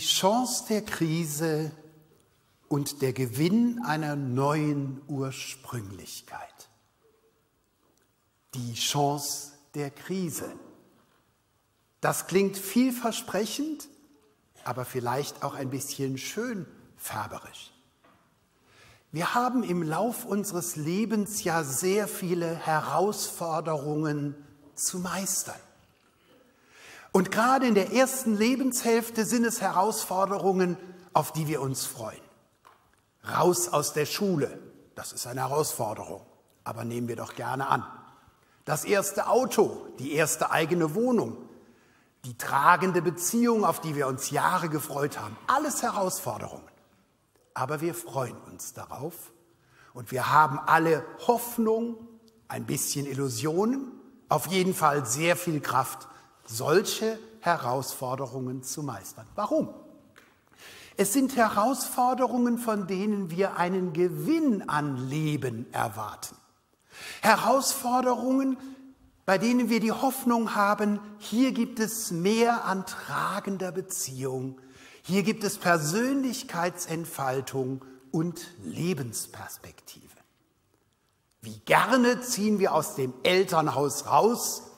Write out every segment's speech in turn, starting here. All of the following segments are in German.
Chance der Krise und der Gewinn einer neuen Ursprünglichkeit. Die Chance der Krise. Das klingt vielversprechend, aber vielleicht auch ein bisschen schön färberisch. Wir haben im Lauf unseres Lebens ja sehr viele Herausforderungen zu meistern. Und gerade in der ersten Lebenshälfte sind es Herausforderungen, auf die wir uns freuen. Raus aus der Schule, das ist eine Herausforderung, aber nehmen wir doch gerne an. Das erste Auto, die erste eigene Wohnung, die tragende Beziehung, auf die wir uns Jahre gefreut haben, alles Herausforderungen. Aber wir freuen uns darauf und wir haben alle Hoffnung, ein bisschen Illusionen, auf jeden Fall sehr viel Kraft, solche Herausforderungen zu meistern. Warum? Es sind Herausforderungen, von denen wir einen Gewinn an Leben erwarten. Herausforderungen, bei denen wir die Hoffnung haben, hier gibt es mehr an tragender Beziehung, hier gibt es Persönlichkeitsentfaltung und Lebensperspektive. Wie gerne ziehen wir aus dem Elternhaus raus,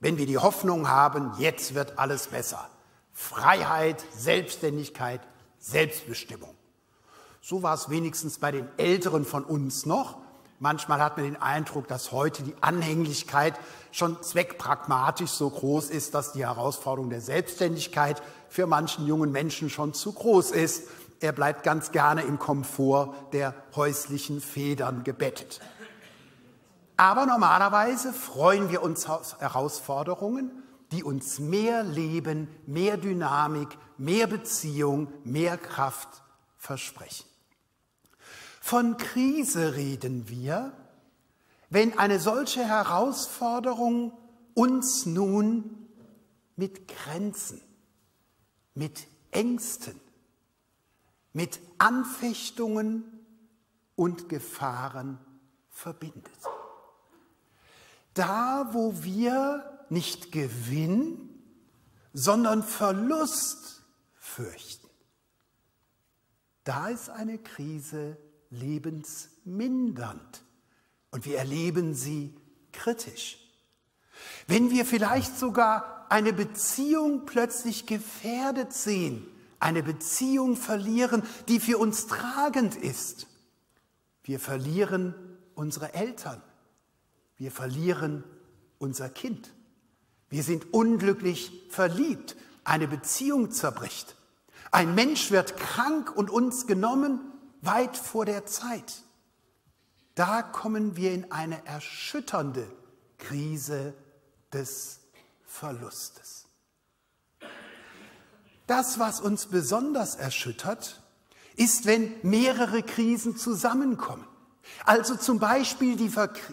wenn wir die Hoffnung haben, jetzt wird alles besser. Freiheit, Selbstständigkeit, Selbstbestimmung. So war es wenigstens bei den Älteren von uns noch. Manchmal hat man den Eindruck, dass heute die Anhänglichkeit schon zweckpragmatisch so groß ist, dass die Herausforderung der Selbstständigkeit für manchen jungen Menschen schon zu groß ist. Er bleibt ganz gerne im Komfort der häuslichen Federn gebettet. Aber normalerweise freuen wir uns auf Herausforderungen, die uns mehr Leben, mehr Dynamik, mehr Beziehung, mehr Kraft versprechen. Von Krise reden wir, wenn eine solche Herausforderung uns nun mit Grenzen, mit Ängsten, mit Anfechtungen und Gefahren verbindet. Da, wo wir nicht Gewinn, sondern Verlust fürchten. Da ist eine Krise lebensmindernd und wir erleben sie kritisch. Wenn wir vielleicht sogar eine Beziehung plötzlich gefährdet sehen, eine Beziehung verlieren, die für uns tragend ist, wir verlieren unsere Eltern, wir verlieren unser Kind. Wir sind unglücklich verliebt. Eine Beziehung zerbricht. Ein Mensch wird krank und uns genommen weit vor der Zeit. Da kommen wir in eine erschütternde Krise des Verlustes. Das, was uns besonders erschüttert, ist, wenn mehrere Krisen zusammenkommen. Also zum Beispiel die,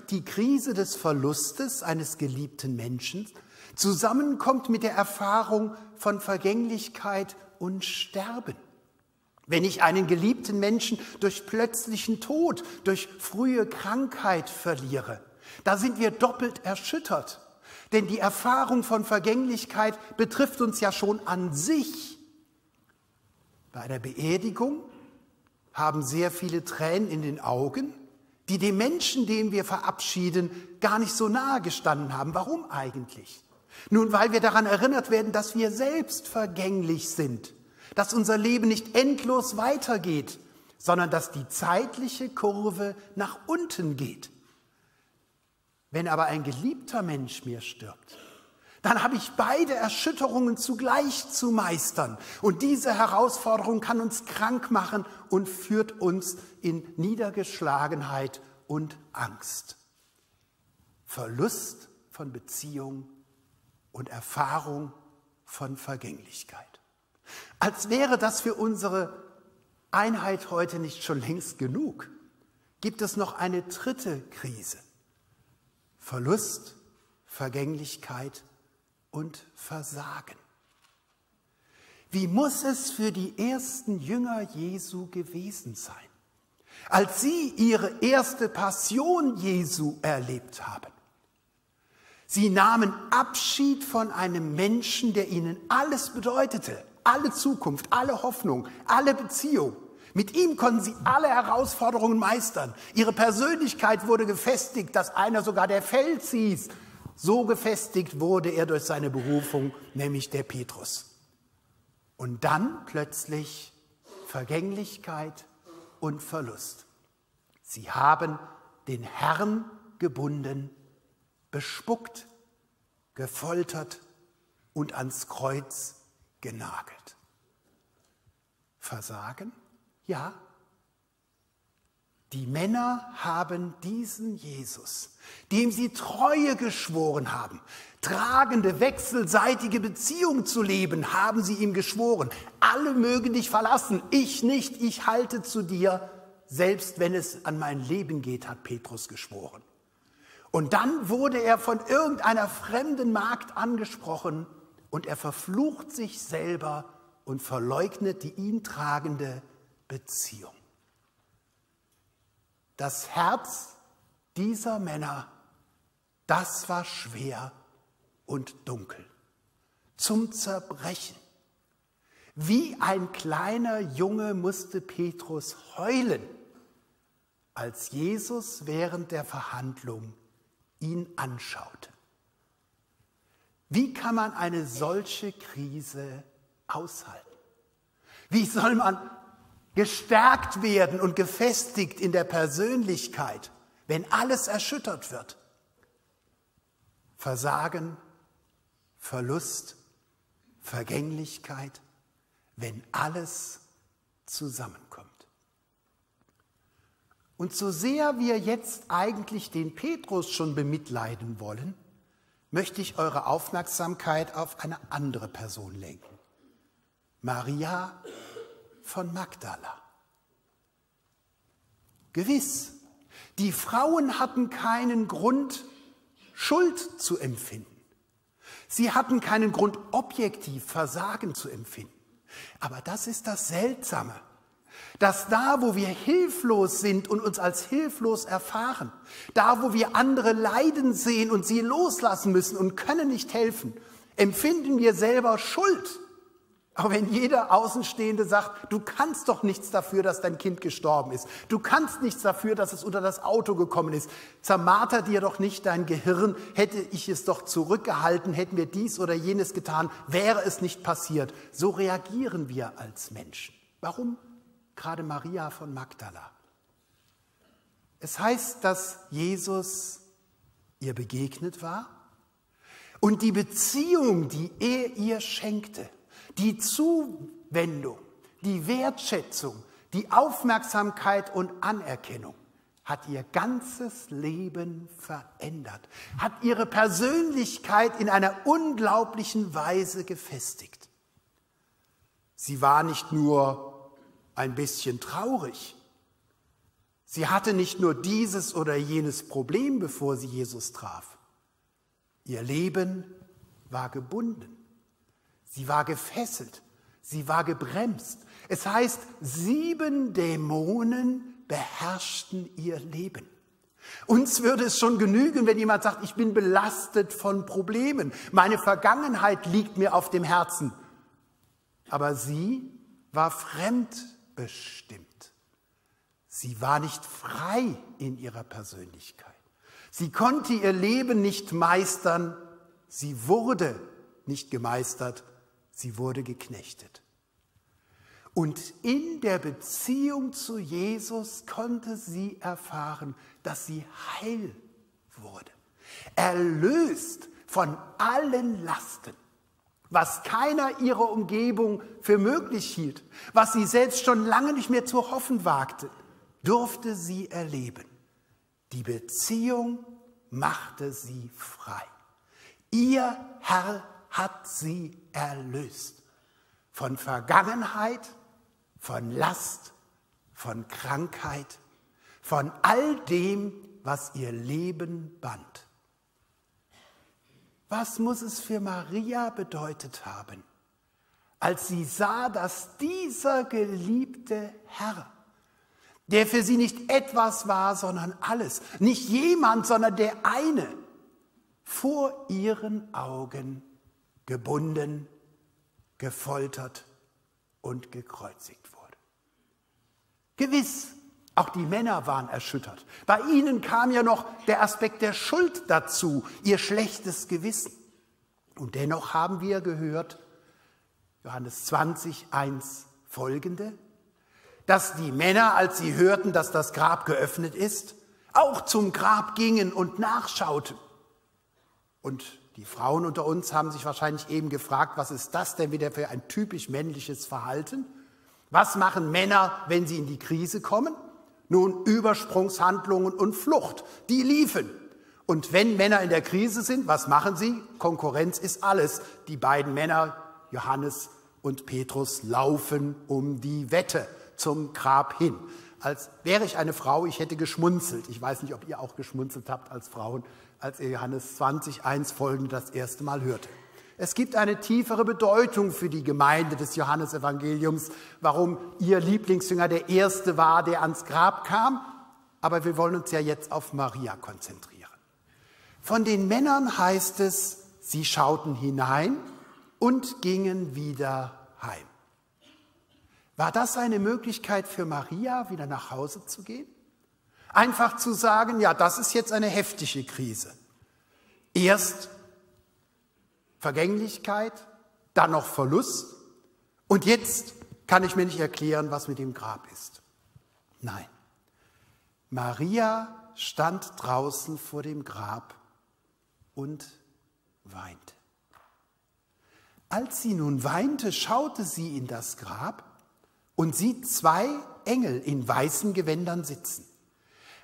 die Krise des Verlustes eines geliebten Menschen zusammenkommt mit der Erfahrung von Vergänglichkeit und Sterben. Wenn ich einen geliebten Menschen durch plötzlichen Tod, durch frühe Krankheit verliere, da sind wir doppelt erschüttert. Denn die Erfahrung von Vergänglichkeit betrifft uns ja schon an sich. Bei einer Beerdigung haben sehr viele Tränen in den Augen, die dem Menschen, den wir verabschieden, gar nicht so nahe gestanden haben. Warum eigentlich? Nun, weil wir daran erinnert werden, dass wir selbst vergänglich sind, dass unser Leben nicht endlos weitergeht, sondern dass die zeitliche Kurve nach unten geht. Wenn aber ein geliebter Mensch mir stirbt, dann habe ich beide Erschütterungen zugleich zu meistern. Und diese Herausforderung kann uns krank machen und führt uns in Niedergeschlagenheit und Angst. Verlust von Beziehung und Erfahrung von Vergänglichkeit. Als wäre das für unsere Einheit heute nicht schon längst genug, gibt es noch eine dritte Krise. Verlust, Vergänglichkeit und Versagen. Wie muss es für die ersten Jünger Jesu gewesen sein, als sie ihre erste Passion Jesu erlebt haben? Sie nahmen Abschied von einem Menschen, der ihnen alles bedeutete, alle Zukunft, alle Hoffnung, alle Beziehung. Mit ihm konnten sie alle Herausforderungen meistern. Ihre Persönlichkeit wurde gefestigt, dass einer sogar der Fels hieß. So gefestigt wurde er durch seine Berufung, nämlich der Petrus. Und dann plötzlich Vergänglichkeit und Verlust. Sie haben den Herrn gebunden, bespuckt, gefoltert und ans Kreuz genagelt. Versagen? Ja. Die Männer haben diesen Jesus, dem sie Treue geschworen haben, tragende, wechselseitige Beziehung zu leben, haben sie ihm geschworen. Alle mögen dich verlassen, ich nicht, ich halte zu dir, selbst wenn es an mein Leben geht, hat Petrus geschworen. Und dann wurde er von irgendeiner fremden Magd angesprochen und er verflucht sich selber und verleugnet die ihn tragende Beziehung. Das Herz dieser Männer, das war schwer und dunkel, zum Zerbrechen. Wie ein kleiner Junge musste Petrus heulen, als Jesus während der Verhandlung ihn anschaute. Wie kann man eine solche Krise aushalten? Wie soll man gestärkt werden und gefestigt in der Persönlichkeit, wenn alles erschüttert wird? Versagen, Verlust, Vergänglichkeit, wenn alles zusammenkommt. Und so sehr wir jetzt eigentlich den Petrus schon bemitleiden wollen, möchte ich eure Aufmerksamkeit auf eine andere Person lenken. Maria von Magdala. Gewiss, die Frauen hatten keinen Grund, Schuld zu empfinden. Sie hatten keinen Grund, objektiv Versagen zu empfinden. Aber das ist das Seltsame dass da, wo wir hilflos sind und uns als hilflos erfahren, da, wo wir andere leiden sehen und sie loslassen müssen und können nicht helfen, empfinden wir selber Schuld. Auch wenn jeder Außenstehende sagt, du kannst doch nichts dafür, dass dein Kind gestorben ist. Du kannst nichts dafür, dass es unter das Auto gekommen ist. Zermarter dir doch nicht dein Gehirn. Hätte ich es doch zurückgehalten, hätten wir dies oder jenes getan, wäre es nicht passiert. So reagieren wir als Menschen. Warum? gerade Maria von Magdala. Es heißt, dass Jesus ihr begegnet war und die Beziehung, die er ihr schenkte, die Zuwendung, die Wertschätzung, die Aufmerksamkeit und Anerkennung hat ihr ganzes Leben verändert, hat ihre Persönlichkeit in einer unglaublichen Weise gefestigt. Sie war nicht nur ein bisschen traurig. Sie hatte nicht nur dieses oder jenes Problem, bevor sie Jesus traf. Ihr Leben war gebunden. Sie war gefesselt. Sie war gebremst. Es heißt, sieben Dämonen beherrschten ihr Leben. Uns würde es schon genügen, wenn jemand sagt, ich bin belastet von Problemen. Meine Vergangenheit liegt mir auf dem Herzen. Aber sie war fremd bestimmt. Sie war nicht frei in ihrer Persönlichkeit. Sie konnte ihr Leben nicht meistern. Sie wurde nicht gemeistert. Sie wurde geknechtet. Und in der Beziehung zu Jesus konnte sie erfahren, dass sie heil wurde, erlöst von allen Lasten was keiner ihrer Umgebung für möglich hielt, was sie selbst schon lange nicht mehr zu hoffen wagte, durfte sie erleben. Die Beziehung machte sie frei. Ihr Herr hat sie erlöst von Vergangenheit, von Last, von Krankheit, von all dem, was ihr Leben band. Was muss es für Maria bedeutet haben, als sie sah, dass dieser geliebte Herr, der für sie nicht etwas war, sondern alles, nicht jemand, sondern der eine, vor ihren Augen gebunden, gefoltert und gekreuzigt wurde. Gewiss, auch die Männer waren erschüttert. Bei ihnen kam ja noch der Aspekt der Schuld dazu, ihr schlechtes Gewissen. Und dennoch haben wir gehört, Johannes 20, 1 folgende, dass die Männer, als sie hörten, dass das Grab geöffnet ist, auch zum Grab gingen und nachschauten. Und die Frauen unter uns haben sich wahrscheinlich eben gefragt, was ist das denn wieder für ein typisch männliches Verhalten? Was machen Männer, wenn sie in die Krise kommen? Nun, Übersprungshandlungen und Flucht, die liefen. Und wenn Männer in der Krise sind, was machen sie? Konkurrenz ist alles. Die beiden Männer, Johannes und Petrus, laufen um die Wette zum Grab hin. Als wäre ich eine Frau, ich hätte geschmunzelt. Ich weiß nicht, ob ihr auch geschmunzelt habt als Frauen, als ihr Johannes 20, 1 folgende das erste Mal hörte. Es gibt eine tiefere Bedeutung für die Gemeinde des Johannesevangeliums, warum ihr Lieblingsjünger der Erste war, der ans Grab kam. Aber wir wollen uns ja jetzt auf Maria konzentrieren. Von den Männern heißt es, sie schauten hinein und gingen wieder heim. War das eine Möglichkeit für Maria, wieder nach Hause zu gehen? Einfach zu sagen, ja, das ist jetzt eine heftige Krise. Erst Vergänglichkeit, dann noch Verlust und jetzt kann ich mir nicht erklären, was mit dem Grab ist. Nein, Maria stand draußen vor dem Grab und weinte. Als sie nun weinte, schaute sie in das Grab und sieht zwei Engel in weißen Gewändern sitzen.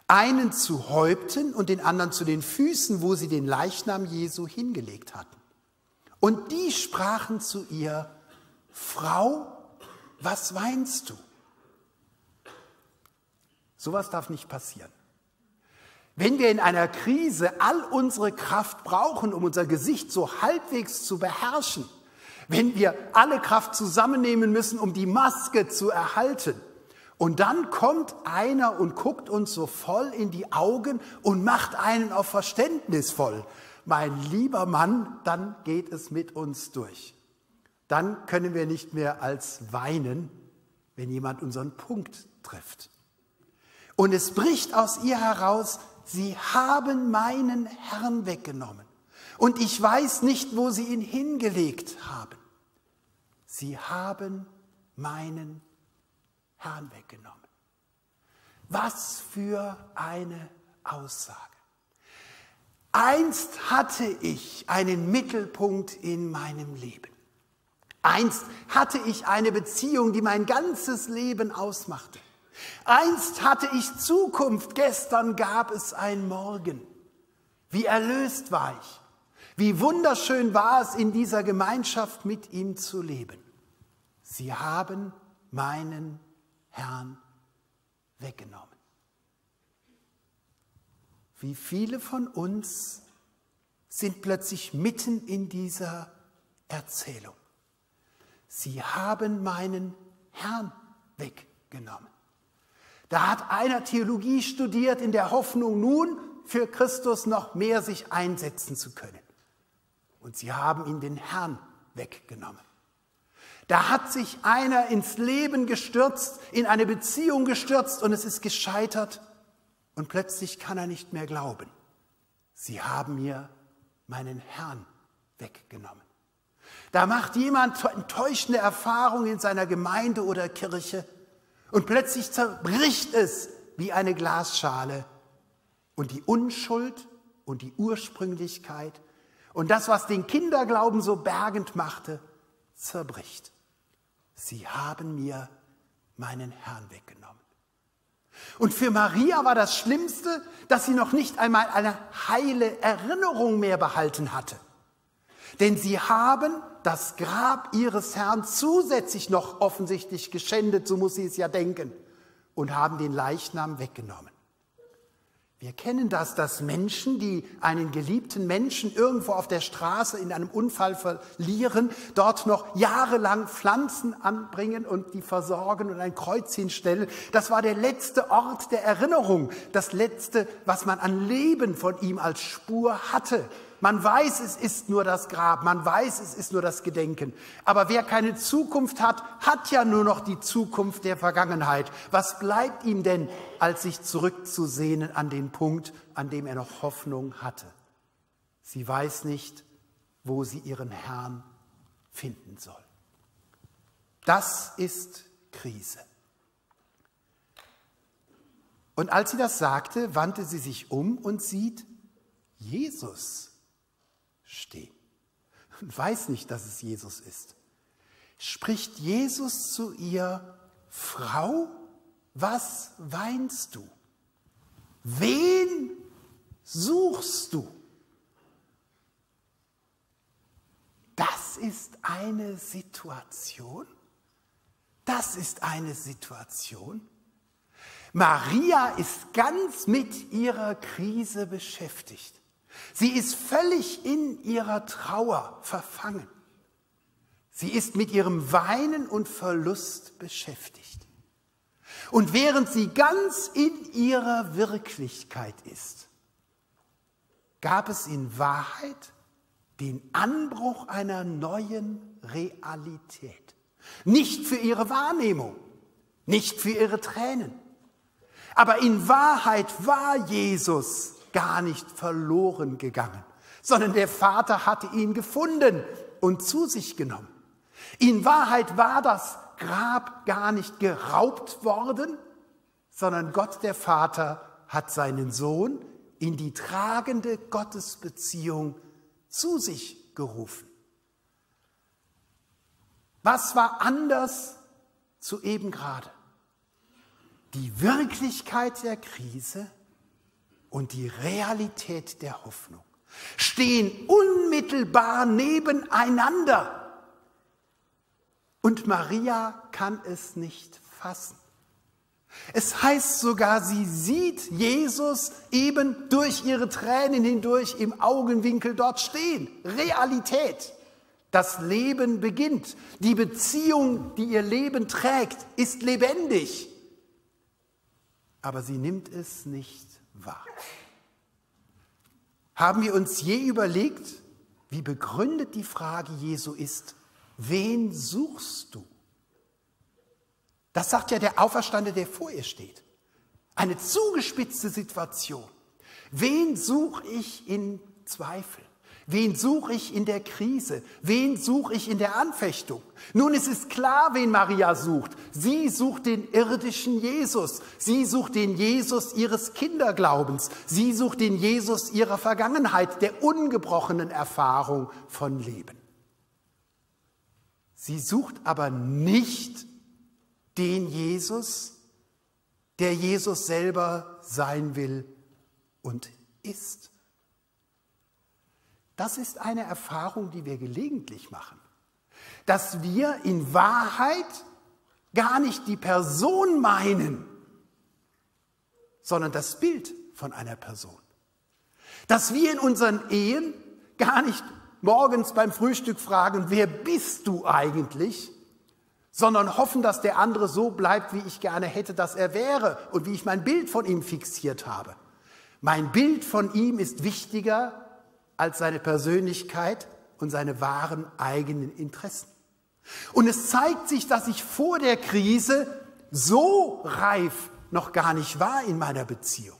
Einen zu Häupten und den anderen zu den Füßen, wo sie den Leichnam Jesu hingelegt hatten. Und die sprachen zu ihr, Frau, was weinst du? Sowas darf nicht passieren. Wenn wir in einer Krise all unsere Kraft brauchen, um unser Gesicht so halbwegs zu beherrschen, wenn wir alle Kraft zusammennehmen müssen, um die Maske zu erhalten, und dann kommt einer und guckt uns so voll in die Augen und macht einen auf verständnisvoll. Mein lieber Mann, dann geht es mit uns durch. Dann können wir nicht mehr als weinen, wenn jemand unseren Punkt trifft. Und es bricht aus ihr heraus, Sie haben meinen Herrn weggenommen und ich weiß nicht, wo Sie ihn hingelegt haben. Sie haben meinen Herrn weggenommen. Was für eine Aussage. Einst hatte ich einen Mittelpunkt in meinem Leben. Einst hatte ich eine Beziehung, die mein ganzes Leben ausmachte. Einst hatte ich Zukunft, gestern gab es ein Morgen. Wie erlöst war ich. Wie wunderschön war es, in dieser Gemeinschaft mit ihm zu leben. Sie haben meinen Herrn weggenommen. Wie viele von uns sind plötzlich mitten in dieser Erzählung. Sie haben meinen Herrn weggenommen. Da hat einer Theologie studiert in der Hoffnung, nun für Christus noch mehr sich einsetzen zu können. Und sie haben ihn den Herrn weggenommen. Da hat sich einer ins Leben gestürzt, in eine Beziehung gestürzt und es ist gescheitert und plötzlich kann er nicht mehr glauben. Sie haben mir meinen Herrn weggenommen. Da macht jemand enttäuschende Erfahrungen in seiner Gemeinde oder Kirche und plötzlich zerbricht es wie eine Glasschale und die Unschuld und die Ursprünglichkeit und das, was den Kinderglauben so bergend machte, zerbricht. Sie haben mir meinen Herrn weggenommen. Und für Maria war das Schlimmste, dass sie noch nicht einmal eine heile Erinnerung mehr behalten hatte. Denn sie haben das Grab ihres Herrn zusätzlich noch offensichtlich geschändet, so muss sie es ja denken, und haben den Leichnam weggenommen. Wir kennen das, dass Menschen, die einen geliebten Menschen irgendwo auf der Straße in einem Unfall verlieren, dort noch jahrelang Pflanzen anbringen und die versorgen und ein Kreuz hinstellen. Das war der letzte Ort der Erinnerung, das letzte, was man an Leben von ihm als Spur hatte. Man weiß, es ist nur das Grab, man weiß, es ist nur das Gedenken. Aber wer keine Zukunft hat, hat ja nur noch die Zukunft der Vergangenheit. Was bleibt ihm denn, als sich zurückzusehnen an den Punkt, an dem er noch Hoffnung hatte? Sie weiß nicht, wo sie ihren Herrn finden soll. Das ist Krise. Und als sie das sagte, wandte sie sich um und sieht Jesus stehen und weiß nicht, dass es Jesus ist. Spricht Jesus zu ihr, Frau, was weinst du? Wen suchst du? Das ist eine Situation. Das ist eine Situation. Maria ist ganz mit ihrer Krise beschäftigt. Sie ist völlig in ihrer Trauer verfangen. Sie ist mit ihrem Weinen und Verlust beschäftigt. Und während sie ganz in ihrer Wirklichkeit ist, gab es in Wahrheit den Anbruch einer neuen Realität. Nicht für ihre Wahrnehmung, nicht für ihre Tränen, aber in Wahrheit war Jesus gar nicht verloren gegangen, sondern der Vater hatte ihn gefunden und zu sich genommen. In Wahrheit war das Grab gar nicht geraubt worden, sondern Gott der Vater hat seinen Sohn in die tragende Gottesbeziehung zu sich gerufen. Was war anders zu eben gerade? die Wirklichkeit der Krise und die Realität der Hoffnung stehen unmittelbar nebeneinander. Und Maria kann es nicht fassen. Es heißt sogar, sie sieht Jesus eben durch ihre Tränen hindurch im Augenwinkel dort stehen. Realität. Das Leben beginnt. Die Beziehung, die ihr Leben trägt, ist lebendig aber sie nimmt es nicht wahr. Haben wir uns je überlegt, wie begründet die Frage Jesu ist, wen suchst du? Das sagt ja der Auferstande, der vor ihr steht. Eine zugespitzte Situation. Wen suche ich in Zweifel? Wen suche ich in der Krise? Wen suche ich in der Anfechtung? Nun, es ist klar, wen Maria sucht. Sie sucht den irdischen Jesus. Sie sucht den Jesus ihres Kinderglaubens. Sie sucht den Jesus ihrer Vergangenheit, der ungebrochenen Erfahrung von Leben. Sie sucht aber nicht den Jesus, der Jesus selber sein will und ist. Das ist eine Erfahrung, die wir gelegentlich machen. Dass wir in Wahrheit gar nicht die Person meinen, sondern das Bild von einer Person. Dass wir in unseren Ehen gar nicht morgens beim Frühstück fragen, wer bist du eigentlich, sondern hoffen, dass der andere so bleibt, wie ich gerne hätte, dass er wäre und wie ich mein Bild von ihm fixiert habe. Mein Bild von ihm ist wichtiger als seine Persönlichkeit und seine wahren eigenen Interessen. Und es zeigt sich, dass ich vor der Krise so reif noch gar nicht war in meiner Beziehung.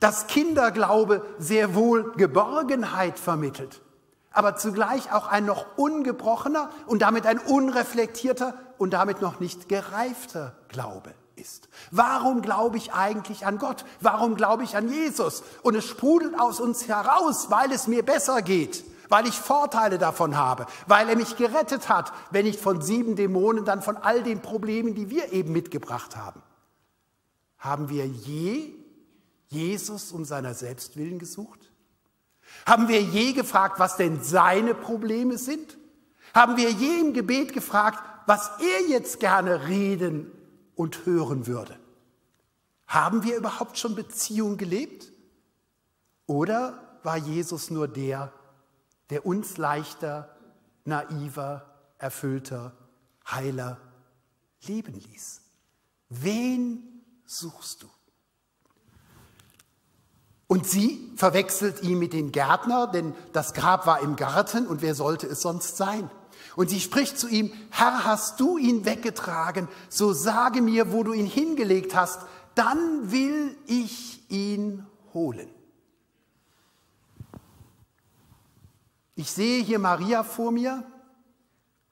Dass Kinderglaube sehr wohl Geborgenheit vermittelt, aber zugleich auch ein noch ungebrochener und damit ein unreflektierter und damit noch nicht gereifter Glaube ist. Warum glaube ich eigentlich an Gott? Warum glaube ich an Jesus? Und es sprudelt aus uns heraus, weil es mir besser geht, weil ich Vorteile davon habe, weil er mich gerettet hat, wenn nicht von sieben Dämonen, dann von all den Problemen, die wir eben mitgebracht haben. Haben wir je Jesus um seiner Selbstwillen gesucht? Haben wir je gefragt, was denn seine Probleme sind? Haben wir je im Gebet gefragt, was er jetzt gerne reden und hören würde. Haben wir überhaupt schon Beziehung gelebt? Oder war Jesus nur der, der uns leichter, naiver, erfüllter, heiler leben ließ? Wen suchst du? Und sie verwechselt ihn mit dem Gärtner, denn das Grab war im Garten und wer sollte es sonst sein? Und sie spricht zu ihm, Herr, hast du ihn weggetragen, so sage mir, wo du ihn hingelegt hast, dann will ich ihn holen. Ich sehe hier Maria vor mir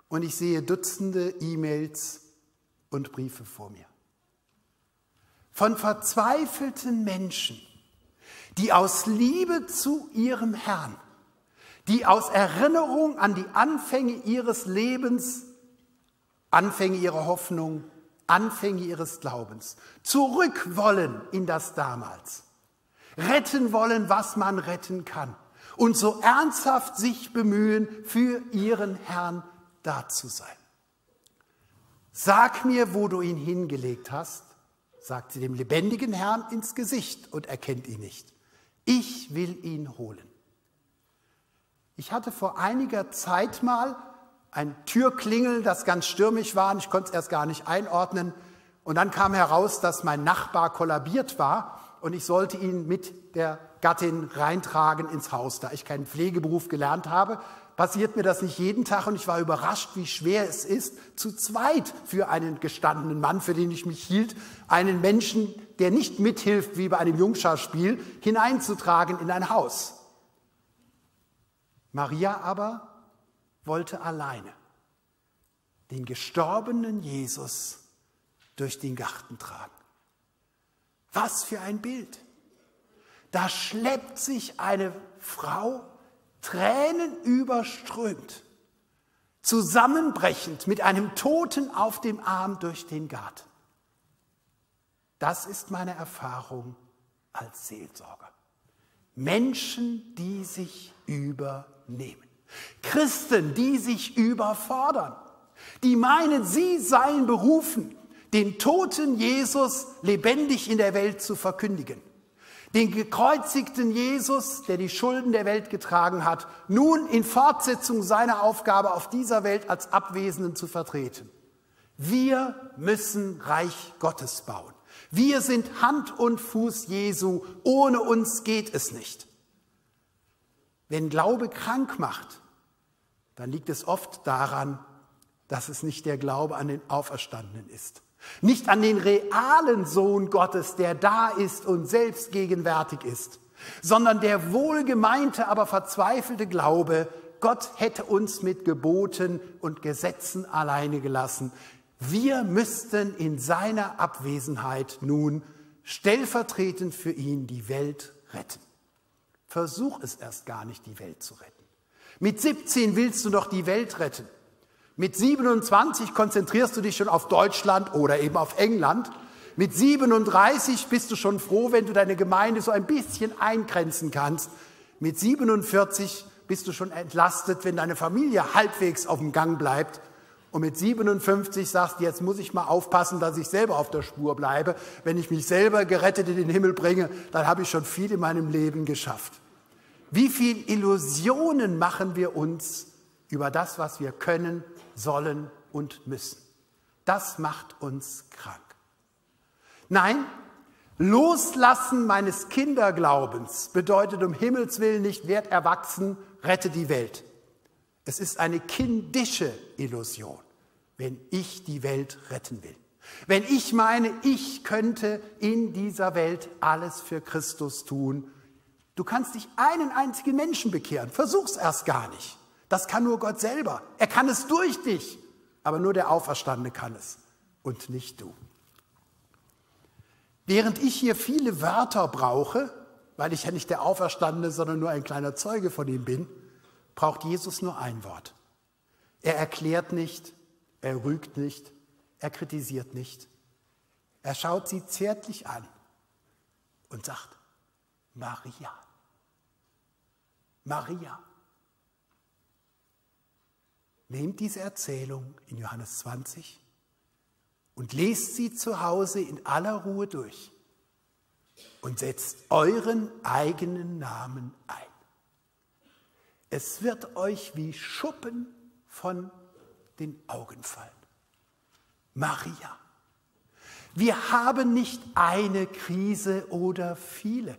und ich sehe Dutzende E-Mails und Briefe vor mir. Von verzweifelten Menschen, die aus Liebe zu ihrem Herrn, die aus Erinnerung an die Anfänge ihres Lebens, Anfänge ihrer Hoffnung, Anfänge ihres Glaubens, zurück wollen in das damals, retten wollen, was man retten kann und so ernsthaft sich bemühen, für ihren Herrn da zu sein. Sag mir, wo du ihn hingelegt hast, sagt sie dem lebendigen Herrn ins Gesicht und erkennt ihn nicht. Ich will ihn holen. Ich hatte vor einiger Zeit mal ein Türklingeln, das ganz stürmisch war und ich konnte es erst gar nicht einordnen. Und dann kam heraus, dass mein Nachbar kollabiert war und ich sollte ihn mit der Gattin reintragen ins Haus. Da ich keinen Pflegeberuf gelernt habe, passiert mir das nicht jeden Tag und ich war überrascht, wie schwer es ist, zu zweit für einen gestandenen Mann, für den ich mich hielt, einen Menschen, der nicht mithilft wie bei einem Jungscharspiel, hineinzutragen in ein Haus. Maria aber wollte alleine den gestorbenen Jesus durch den Garten tragen. Was für ein Bild! Da schleppt sich eine Frau Tränen überströmt, zusammenbrechend mit einem Toten auf dem Arm durch den Garten. Das ist meine Erfahrung als Seelsorger. Menschen, die sich übernehmen. Christen, die sich überfordern, die meinen, sie seien berufen, den toten Jesus lebendig in der Welt zu verkündigen. Den gekreuzigten Jesus, der die Schulden der Welt getragen hat, nun in Fortsetzung seiner Aufgabe auf dieser Welt als Abwesenden zu vertreten. Wir müssen Reich Gottes bauen. Wir sind Hand und Fuß Jesu. Ohne uns geht es nicht. Wenn Glaube krank macht, dann liegt es oft daran, dass es nicht der Glaube an den Auferstandenen ist. Nicht an den realen Sohn Gottes, der da ist und selbst gegenwärtig ist, sondern der wohlgemeinte, aber verzweifelte Glaube, Gott hätte uns mit Geboten und Gesetzen alleine gelassen. Wir müssten in seiner Abwesenheit nun stellvertretend für ihn die Welt retten. Versuch es erst gar nicht, die Welt zu retten. Mit 17 willst du doch die Welt retten. Mit 27 konzentrierst du dich schon auf Deutschland oder eben auf England. Mit 37 bist du schon froh, wenn du deine Gemeinde so ein bisschen eingrenzen kannst. Mit 47 bist du schon entlastet, wenn deine Familie halbwegs auf dem Gang bleibt. Und mit 57 sagst jetzt muss ich mal aufpassen, dass ich selber auf der Spur bleibe. Wenn ich mich selber gerettet in den Himmel bringe, dann habe ich schon viel in meinem Leben geschafft. Wie viel Illusionen machen wir uns über das, was wir können sollen und müssen. Das macht uns krank. Nein, Loslassen meines Kinderglaubens bedeutet um Himmels willen nicht, werd erwachsen, rette die Welt. Es ist eine kindische Illusion, wenn ich die Welt retten will. Wenn ich meine, ich könnte in dieser Welt alles für Christus tun. Du kannst dich einen einzigen Menschen bekehren. Versuch's erst gar nicht. Das kann nur Gott selber. Er kann es durch dich, aber nur der Auferstandene kann es und nicht du. Während ich hier viele Wörter brauche, weil ich ja nicht der Auferstandene, sondern nur ein kleiner Zeuge von ihm bin, braucht Jesus nur ein Wort. Er erklärt nicht, er rügt nicht, er kritisiert nicht. Er schaut sie zärtlich an und sagt, Maria, Maria. Nehmt diese Erzählung in Johannes 20 und lest sie zu Hause in aller Ruhe durch und setzt euren eigenen Namen ein. Es wird euch wie Schuppen von den Augen fallen. Maria. Wir haben nicht eine Krise oder viele.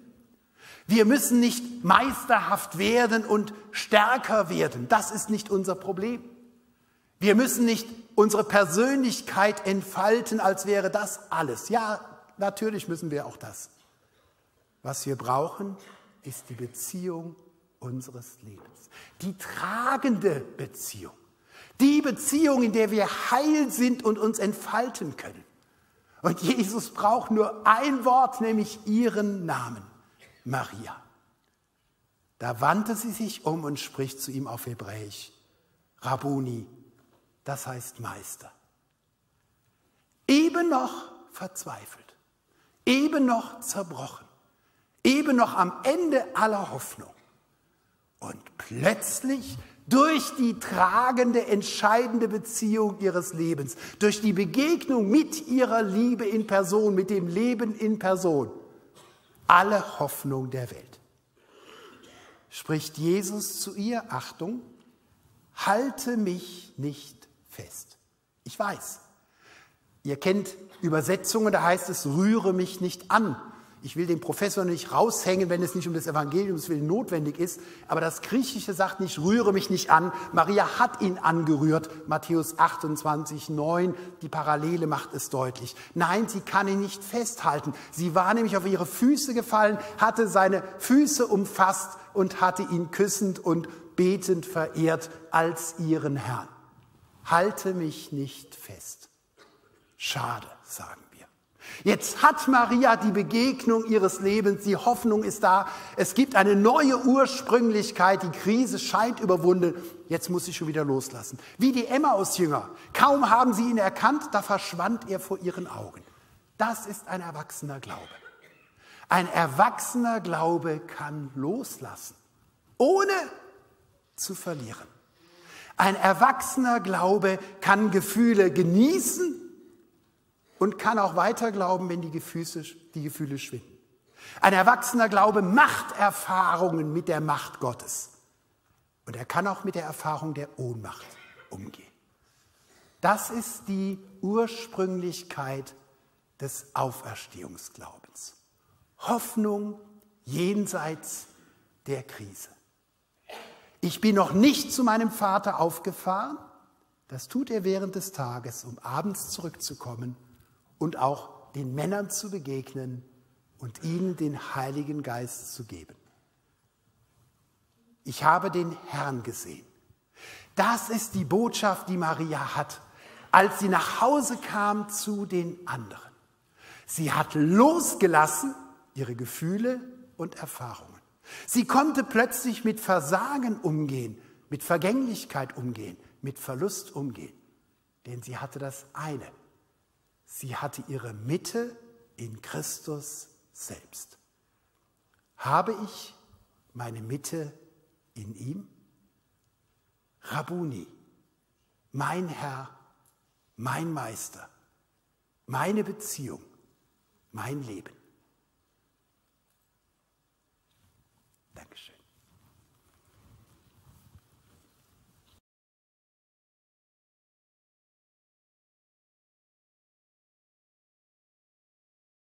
Wir müssen nicht meisterhaft werden und stärker werden. Das ist nicht unser Problem. Wir müssen nicht unsere Persönlichkeit entfalten, als wäre das alles. Ja, natürlich müssen wir auch das. Was wir brauchen, ist die Beziehung unseres Lebens. Die tragende Beziehung. Die Beziehung, in der wir heil sind und uns entfalten können. Und Jesus braucht nur ein Wort, nämlich ihren Namen, Maria. Da wandte sie sich um und spricht zu ihm auf Hebräisch, Rabuni, das heißt Meister. Eben noch verzweifelt, eben noch zerbrochen, eben noch am Ende aller Hoffnung. Und plötzlich durch die tragende, entscheidende Beziehung ihres Lebens, durch die Begegnung mit ihrer Liebe in Person, mit dem Leben in Person, alle Hoffnung der Welt. Spricht Jesus zu ihr, Achtung, halte mich nicht fest. Ich weiß, ihr kennt Übersetzungen, da heißt es, rühre mich nicht an. Ich will den Professor nicht raushängen, wenn es nicht um das Evangeliums willen notwendig ist. Aber das Griechische sagt nicht, rühre mich nicht an. Maria hat ihn angerührt. Matthäus 28, 9. Die Parallele macht es deutlich. Nein, sie kann ihn nicht festhalten. Sie war nämlich auf ihre Füße gefallen, hatte seine Füße umfasst und hatte ihn küssend und betend verehrt als ihren Herrn. Halte mich nicht fest. Schade, sagen Jetzt hat Maria die Begegnung ihres Lebens, die Hoffnung ist da, es gibt eine neue Ursprünglichkeit, die Krise scheint überwunden, jetzt muss sie schon wieder loslassen. Wie die Emmaus-Jünger, kaum haben sie ihn erkannt, da verschwand er vor ihren Augen. Das ist ein erwachsener Glaube. Ein erwachsener Glaube kann loslassen, ohne zu verlieren. Ein erwachsener Glaube kann Gefühle genießen und kann auch weiter glauben, wenn die Gefühle, die Gefühle schwinden. Ein erwachsener Glaube macht Erfahrungen mit der Macht Gottes. Und er kann auch mit der Erfahrung der Ohnmacht umgehen. Das ist die Ursprünglichkeit des Auferstehungsglaubens. Hoffnung jenseits der Krise. Ich bin noch nicht zu meinem Vater aufgefahren. Das tut er während des Tages, um abends zurückzukommen und auch den Männern zu begegnen und ihnen den Heiligen Geist zu geben. Ich habe den Herrn gesehen. Das ist die Botschaft, die Maria hat, als sie nach Hause kam zu den anderen. Sie hat losgelassen ihre Gefühle und Erfahrungen. Sie konnte plötzlich mit Versagen umgehen, mit Vergänglichkeit umgehen, mit Verlust umgehen. Denn sie hatte das eine, Sie hatte ihre Mitte in Christus selbst. Habe ich meine Mitte in ihm? Rabuni, mein Herr, mein Meister, meine Beziehung, mein Leben.